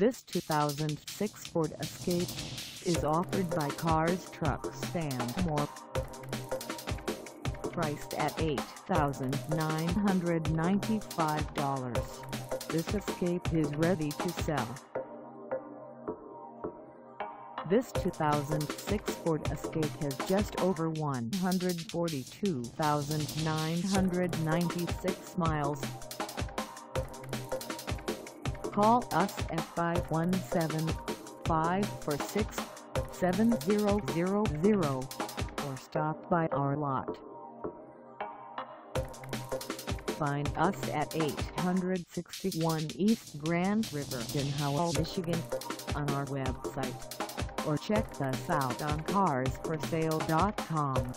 This 2006 Ford Escape is offered by Cars Trucks and More. Priced at $8,995, this Escape is ready to sell. This 2006 Ford Escape has just over 142,996 miles. Call us at 517-546-7000 or stop by our lot. Find us at 861 East Grand River in Howell, Michigan on our website or check us out on carsforsale.com.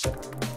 Thank